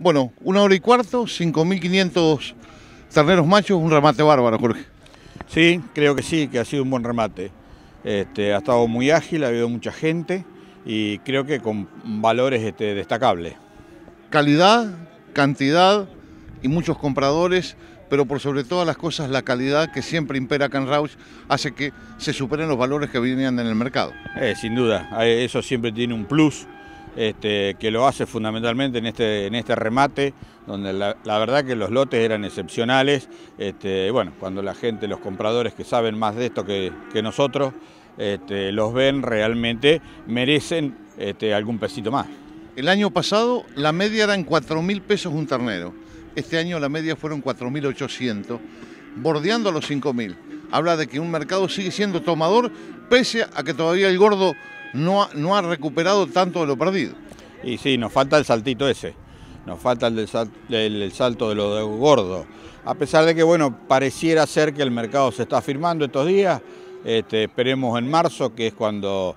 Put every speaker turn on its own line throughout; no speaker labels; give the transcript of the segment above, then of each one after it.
Bueno, una hora y cuarto, 5.500 terneros machos, un remate bárbaro, Jorge.
Sí, creo que sí, que ha sido un buen remate. Este, ha estado muy ágil, ha habido mucha gente y creo que con valores este, destacables.
Calidad, cantidad y muchos compradores, pero por sobre todas las cosas la calidad que siempre impera acá en Rauch hace que se superen los valores que venían en el mercado.
Eh, sin duda, eh, eso siempre tiene un plus. Este, que lo hace fundamentalmente en este, en este remate, donde la, verdad que los lotes eran excepcionales. Este, bueno, cuando la gente, los compradores que saben más de esto que, nosotros, este, los ven, realmente merecen algún pesito más.
El año pasado la media era en 4 mil pesos un ternero. Este año la media fueron 4.800, bordeando los 5.000. Habla de que un mercado sigue siendo tomador, pese a que todavía el gordo no ha, no ha recuperado tanto de lo perdido.
Y sí, nos falta el saltito ese, nos falta el, salto de lo de gordo. A pesar de que, bueno, pareciera ser que el mercado se está afirmando estos días, este, esperemos en marzo, que es cuando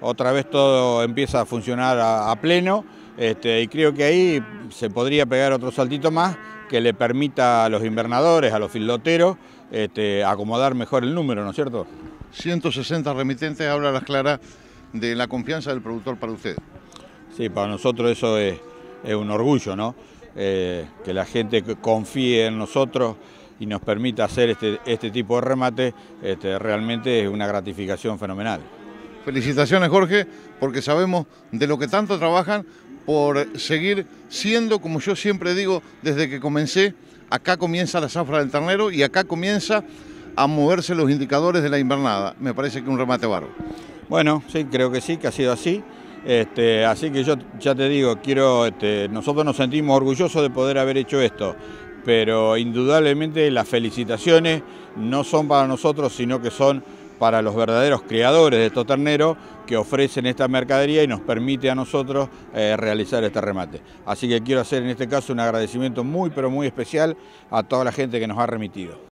otra vez todo empieza a funcionar a, pleno, este, y creo que ahí se podría pegar otro saltito más que le permita a los invernadores, a los filoteros, este, acomodar mejor el número, ¿no es cierto?
160 remitentes, habla las claras de la confianza del productor para usted.
Sí, para nosotros eso es, un orgullo, ¿no? Eh, que la gente confíe en nosotros y nos permita hacer este, este tipo de remate, este, realmente es una gratificación fenomenal.
Felicitaciones Jorge, porque sabemos de lo que tanto trabajan por seguir siendo, como yo siempre digo, desde que comencé, acá comienza la zafra del ternero y acá comienza a moverse los indicadores de la invernada. Me parece que un remate barro.
Bueno, sí, creo que sí, que ha sido así. Este, así que yo ya te digo, quiero, este, nosotros nos sentimos orgullosos de poder haber hecho esto, pero indudablemente las felicitaciones no son para nosotros, sino que son para los verdaderos creadores de estos terneros que ofrecen esta mercadería y nos permite a nosotros eh, realizar este remate. Así que quiero hacer en este caso un agradecimiento muy pero muy especial a toda la gente que nos ha remitido.